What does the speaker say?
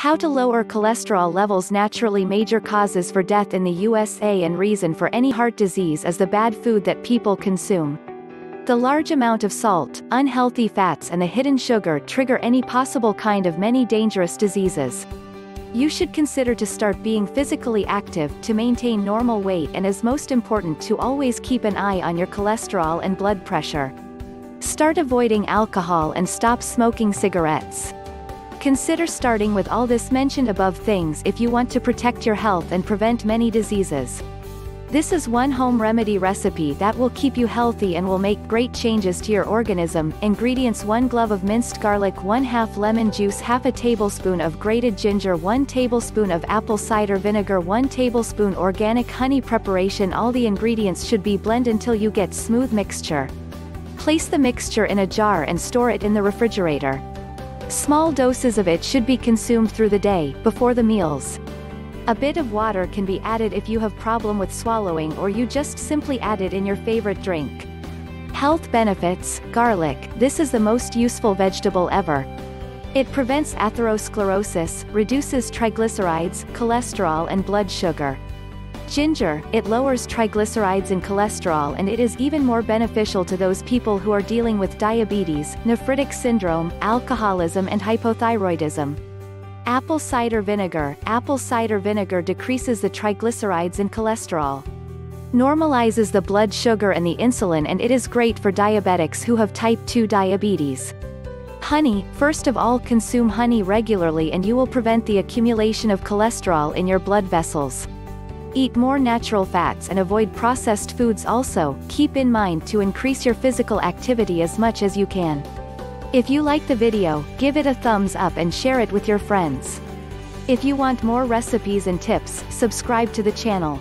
How to lower cholesterol levels naturally major causes for death in the USA and reason for any heart disease is the bad food that people consume. The large amount of salt, unhealthy fats and the hidden sugar trigger any possible kind of many dangerous diseases. You should consider to start being physically active to maintain normal weight and is most important to always keep an eye on your cholesterol and blood pressure. Start avoiding alcohol and stop smoking cigarettes. Consider starting with all this mentioned above things if you want to protect your health and prevent many diseases. This is one home remedy recipe that will keep you healthy and will make great changes to your organism. Ingredients 1 glove of minced garlic 1 half lemon juice half a tablespoon of grated ginger 1 tablespoon of apple cider vinegar 1 tablespoon organic honey preparation All the ingredients should be blended until you get smooth mixture. Place the mixture in a jar and store it in the refrigerator. Small doses of it should be consumed through the day, before the meals. A bit of water can be added if you have problem with swallowing or you just simply add it in your favorite drink. Health benefits, garlic, this is the most useful vegetable ever. It prevents atherosclerosis, reduces triglycerides, cholesterol and blood sugar. Ginger, it lowers triglycerides and cholesterol and it is even more beneficial to those people who are dealing with diabetes, nephritic syndrome, alcoholism and hypothyroidism. Apple cider vinegar Apple cider vinegar decreases the triglycerides and cholesterol. Normalizes the blood sugar and the insulin and it is great for diabetics who have type 2 diabetes. Honey, first of all consume honey regularly and you will prevent the accumulation of cholesterol in your blood vessels. Eat more natural fats and avoid processed foods also, keep in mind to increase your physical activity as much as you can. If you like the video, give it a thumbs up and share it with your friends. If you want more recipes and tips, subscribe to the channel.